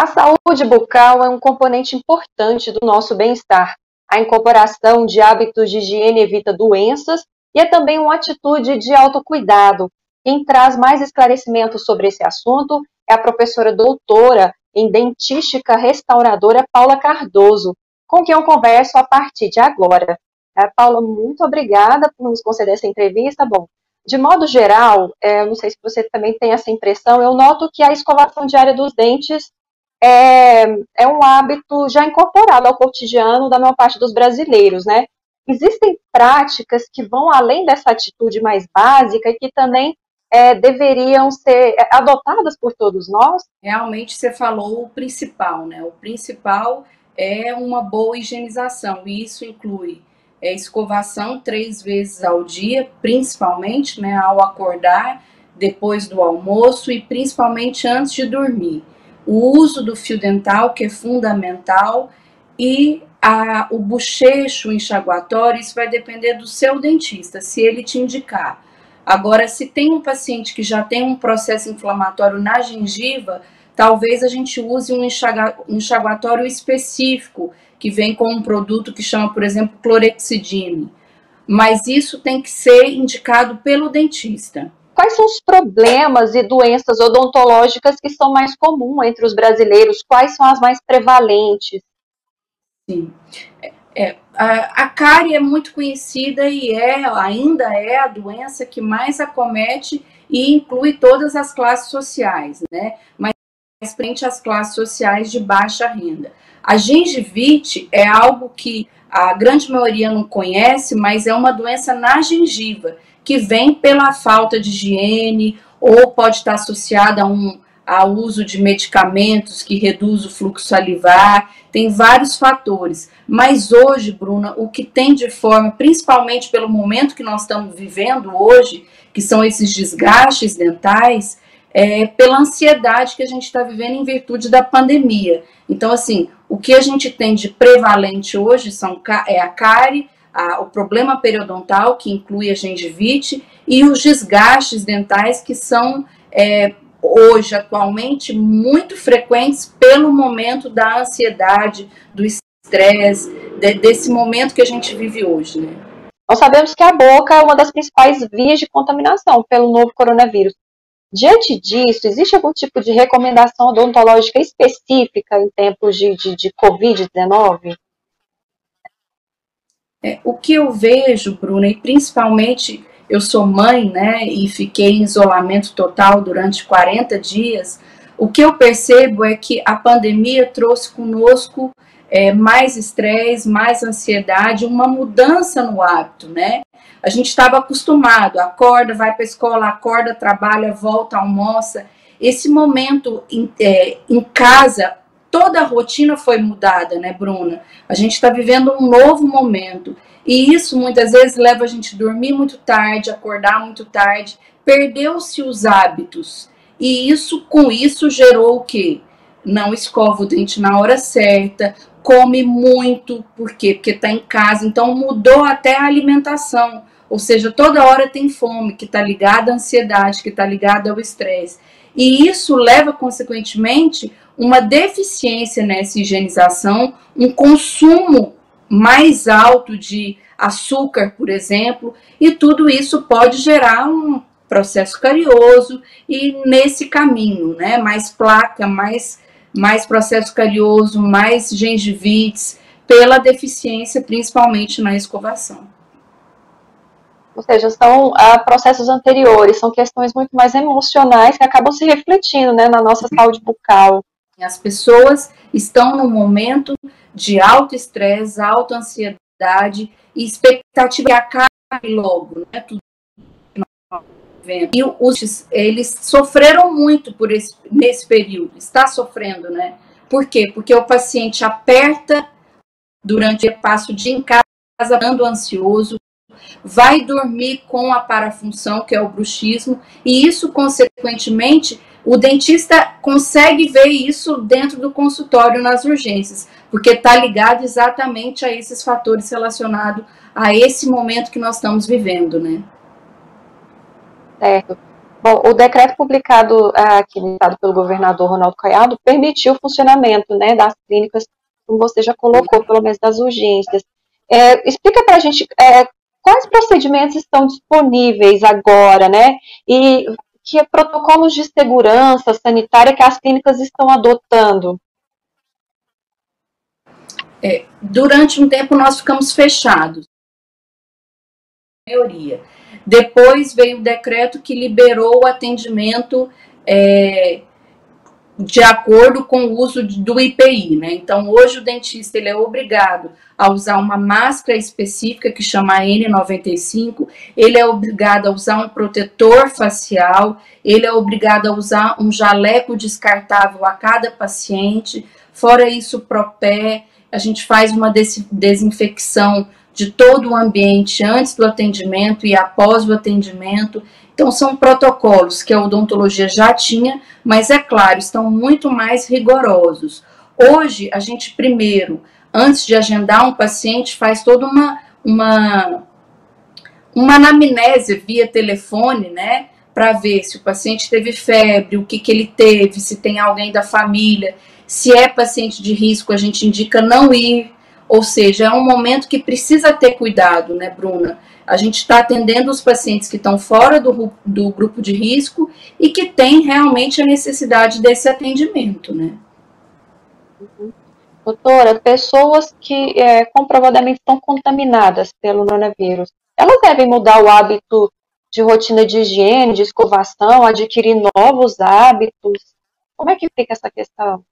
A saúde bucal é um componente importante do nosso bem-estar. A incorporação de hábitos de higiene evita doenças e é também uma atitude de autocuidado. Quem traz mais esclarecimentos sobre esse assunto é a professora doutora em dentística restauradora Paula Cardoso, com quem eu converso a partir de agora. É, Paula, muito obrigada por nos conceder essa entrevista. Bom, de modo geral, é, não sei se você também tem essa impressão, eu noto que a escovação diária dos dentes é, é um hábito já incorporado ao cotidiano da maior parte dos brasileiros, né? Existem práticas que vão além dessa atitude mais básica e que também é, deveriam ser adotadas por todos nós? Realmente você falou o principal, né? O principal é uma boa higienização, e isso inclui é, escovação três vezes ao dia, principalmente né, ao acordar, depois do almoço e principalmente antes de dormir. O uso do fio dental, que é fundamental, e a, o bochecho enxaguatório, isso vai depender do seu dentista, se ele te indicar. Agora, se tem um paciente que já tem um processo inflamatório na gengiva, talvez a gente use um enxaguatório específico, que vem com um produto que chama, por exemplo, clorexidine. Mas isso tem que ser indicado pelo dentista. Quais são os problemas e doenças odontológicas que são mais comuns entre os brasileiros? Quais são as mais prevalentes? Sim. É, a, a cárie é muito conhecida e é, ainda é a doença que mais acomete e inclui todas as classes sociais, né? Mas frente às classes sociais de baixa renda. A gengivite é algo que a grande maioria não conhece, mas é uma doença na gengiva, que vem pela falta de higiene ou pode estar associada a um ao uso de medicamentos que reduz o fluxo salivar, tem vários fatores. Mas hoje, Bruna, o que tem de forma, principalmente pelo momento que nós estamos vivendo hoje, que são esses desgastes dentais, é, pela ansiedade que a gente está vivendo em virtude da pandemia. Então, assim, o que a gente tem de prevalente hoje são, é a cárie, a, o problema periodontal, que inclui a gengivite, e os desgastes dentais, que são é, hoje, atualmente, muito frequentes pelo momento da ansiedade, do estresse, de, desse momento que a gente vive hoje, né? Nós sabemos que a boca é uma das principais vias de contaminação pelo novo coronavírus. Diante disso, existe algum tipo de recomendação odontológica específica em tempos de, de, de Covid-19? É, o que eu vejo, Bruna, e principalmente eu sou mãe, né, e fiquei em isolamento total durante 40 dias, o que eu percebo é que a pandemia trouxe conosco é, mais estresse, mais ansiedade, uma mudança no hábito, né? A gente estava acostumado, acorda, vai para a escola, acorda, trabalha, volta, almoça. Esse momento em, é, em casa, toda a rotina foi mudada, né, Bruna? A gente está vivendo um novo momento. E isso muitas vezes leva a gente a dormir muito tarde, acordar muito tarde, perdeu-se os hábitos. E isso, com isso, gerou o quê? Não escova o dente na hora certa, come muito, por quê? Porque está em casa, então mudou até a alimentação. Ou seja, toda hora tem fome, que está ligada à ansiedade, que está ligada ao estresse. E isso leva, consequentemente, uma deficiência nessa higienização, um consumo mais alto de açúcar, por exemplo, e tudo isso pode gerar um processo carioso e nesse caminho, né, mais placa, mais, mais processo carioso, mais gengivites, pela deficiência, principalmente na escovação. Ou seja, são ah, processos anteriores, são questões muito mais emocionais que acabam se refletindo né, na nossa saúde bucal. As pessoas estão no momento de alto estresse, alta ansiedade e expectativa que acabe logo, né? Tudo e os, eles sofreram muito por esse, nesse período, está sofrendo, né? Por quê? Porque o paciente aperta durante o passo de em casa, andando ansioso, vai dormir com a parafunção, que é o bruxismo, e isso, consequentemente, o dentista consegue ver isso dentro do consultório nas urgências, porque está ligado exatamente a esses fatores relacionados a esse momento que nós estamos vivendo, né? Certo. Bom, o decreto publicado é, aqui no estado pelo governador Ronaldo Caiado permitiu o funcionamento né, das clínicas, como você já colocou, pelo menos das urgências. É, explica para a gente é, quais procedimentos estão disponíveis agora, né? E que protocolos de segurança sanitária que as clínicas estão adotando? É, durante um tempo nós ficamos fechados, maioria. Depois veio o decreto que liberou o atendimento é, de acordo com o uso do IPI, né? Então, hoje o dentista ele é obrigado a usar uma máscara específica que chama N95, ele é obrigado a usar um protetor facial, ele é obrigado a usar um jaleco descartável a cada paciente. Fora isso, Propé, a gente faz uma desinfecção de todo o ambiente antes do atendimento e após o atendimento. Então, são protocolos que a odontologia já tinha, mas é claro, estão muito mais rigorosos. Hoje, a gente primeiro, antes de agendar um paciente, faz toda uma, uma, uma anamnese via telefone, né? Para ver se o paciente teve febre, o que, que ele teve, se tem alguém da família. Se é paciente de risco, a gente indica não ir. Ou seja, é um momento que precisa ter cuidado, né, Bruna? A gente está atendendo os pacientes que estão fora do, do grupo de risco e que têm realmente a necessidade desse atendimento, né? Uhum. Doutora, pessoas que é, comprovadamente estão contaminadas pelo coronavírus, elas devem mudar o hábito de rotina de higiene, de escovação, adquirir novos hábitos? Como é que fica essa questão?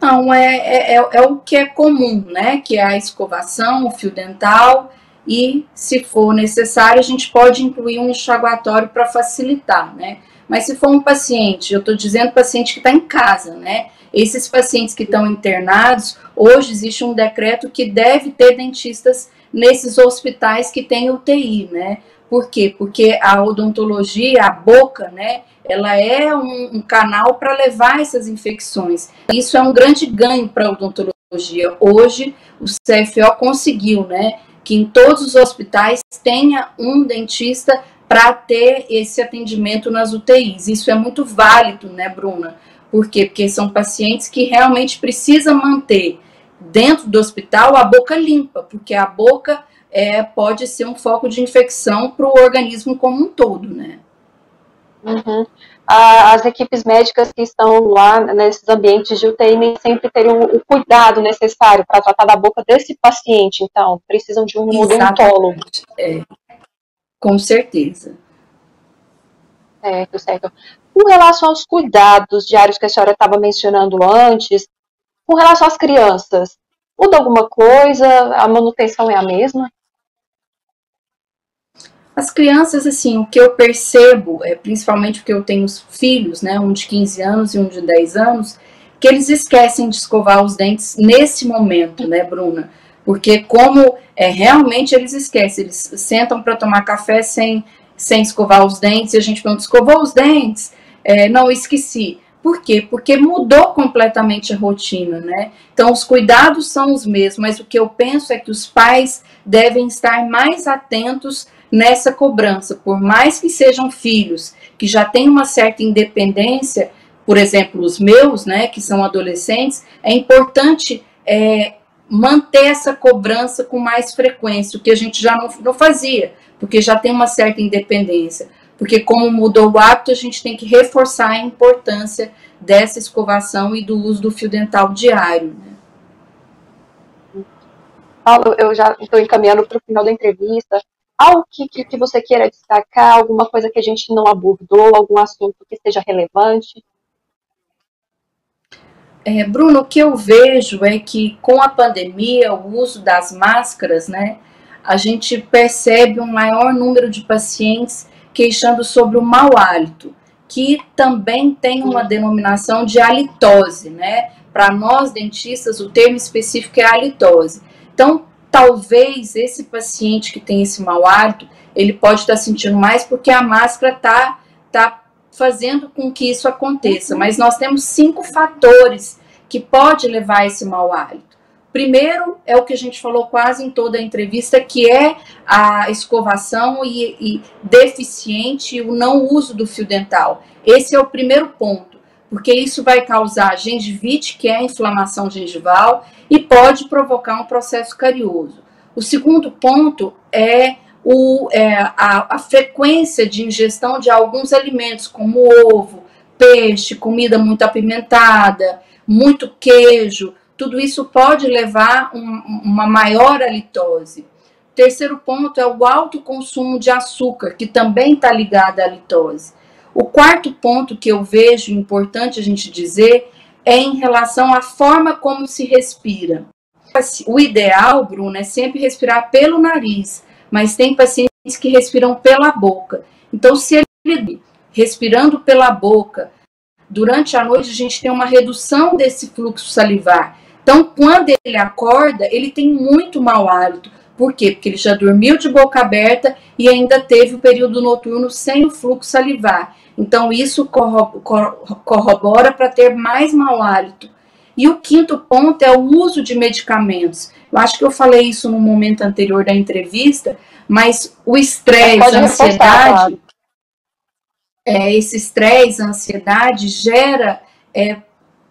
Não, é, é, é, é o que é comum, né? Que é a escovação, o fio dental e, se for necessário, a gente pode incluir um enxaguatório para facilitar, né? Mas se for um paciente, eu estou dizendo paciente que está em casa, né? Esses pacientes que estão internados, hoje existe um decreto que deve ter dentistas nesses hospitais que têm UTI, né? Por quê? Porque a odontologia, a boca, né? Ela é um, um canal para levar essas infecções. Isso é um grande ganho para a odontologia. Hoje, o CFO conseguiu, né? que em todos os hospitais tenha um dentista para ter esse atendimento nas UTIs. Isso é muito válido, né, Bruna? Por quê? Porque são pacientes que realmente precisam manter dentro do hospital a boca limpa, porque a boca é, pode ser um foco de infecção para o organismo como um todo, né? Uhum as equipes médicas que estão lá nesses ambientes de UTI nem sempre teriam o cuidado necessário para tratar da boca desse paciente, então precisam de um odontólogo. É, com certeza. Certo, certo. Com relação aos cuidados diários que a senhora estava mencionando antes, com relação às crianças, muda alguma coisa? A manutenção é a mesma? As crianças, assim, o que eu percebo, é principalmente porque eu tenho filhos, né, um de 15 anos e um de 10 anos, que eles esquecem de escovar os dentes nesse momento, né, Bruna? Porque como é, realmente eles esquecem, eles sentam para tomar café sem, sem escovar os dentes, e a gente pergunta, escovou os dentes? É, não, esqueci. Por quê? Porque mudou completamente a rotina, né? Então, os cuidados são os mesmos, mas o que eu penso é que os pais devem estar mais atentos nessa cobrança, por mais que sejam filhos que já têm uma certa independência, por exemplo, os meus, né, que são adolescentes, é importante é, manter essa cobrança com mais frequência, o que a gente já não, não fazia, porque já tem uma certa independência. Porque como mudou o hábito, a gente tem que reforçar a importância dessa escovação e do uso do fio dental diário. Né? Paulo, eu já estou encaminhando para o final da entrevista algo que, que, que, você queira destacar, alguma coisa que a gente não abordou, algum assunto que seja relevante? É, Bruno, o que eu vejo é que com a pandemia, o uso das máscaras, né, a gente percebe um maior número de pacientes queixando sobre o mau hálito, que também tem uma denominação de halitose, né? Para nós dentistas, o termo específico é halitose. Então, talvez esse paciente que tem esse mau hálito, ele pode estar sentindo mais porque a máscara está tá fazendo com que isso aconteça. Mas nós temos cinco fatores que pode levar a esse mau hálito. Primeiro é o que a gente falou quase em toda a entrevista, que é a escovação e, e deficiente o não uso do fio dental. Esse é o primeiro ponto, porque isso vai causar gengivite, que é a inflamação gengival, e pode provocar um processo carioso. O segundo ponto é, o, é a, a frequência de ingestão de alguns alimentos, como ovo, peixe, comida muito apimentada, muito queijo, tudo isso pode levar um, uma maior halitose. Terceiro ponto é o alto consumo de açúcar, que também está ligado à halitose. O quarto ponto que eu vejo importante a gente dizer é em relação à forma como se respira. O ideal, Bruno, é sempre respirar pelo nariz, mas tem pacientes que respiram pela boca. Então, se ele respirando pela boca, durante a noite a gente tem uma redução desse fluxo salivar. Então, quando ele acorda, ele tem muito mau hálito. Por quê? Porque ele já dormiu de boca aberta e ainda teve o período noturno sem o fluxo salivar. Então, isso corrobora para ter mais mau hálito. E o quinto ponto é o uso de medicamentos. Eu acho que eu falei isso no momento anterior da entrevista, mas o estresse, a ansiedade, é, esse estresse, a ansiedade gera é,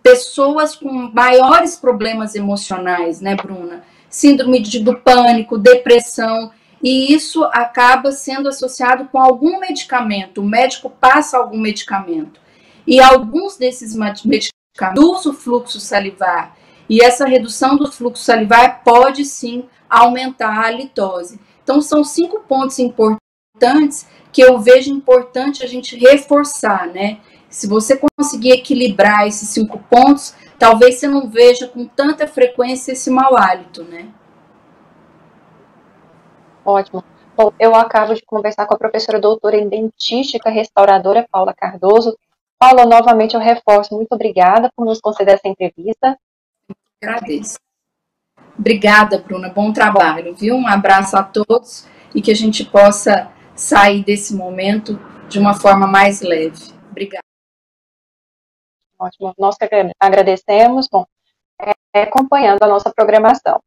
pessoas com maiores problemas emocionais, né, Bruna? Síndrome de, do pânico, depressão, e isso acaba sendo associado com algum medicamento. O médico passa algum medicamento. E alguns desses medicamentos reduzem o fluxo salivar. E essa redução do fluxo salivar pode sim aumentar a litose. Então, são cinco pontos importantes que eu vejo importante a gente reforçar, né? Se você conseguir equilibrar esses cinco pontos, talvez você não veja com tanta frequência esse mau hálito, né? Ótimo. Bom, eu acabo de conversar com a professora doutora em dentística restauradora Paula Cardoso. Paula, novamente eu reforço, muito obrigada por nos conceder essa entrevista. Agradeço. Obrigada, Bruna. Bom trabalho, viu? Um abraço a todos e que a gente possa sair desse momento de uma forma mais leve. Obrigada. Ótimo, nós que agradecemos, bom, é, acompanhando a nossa programação.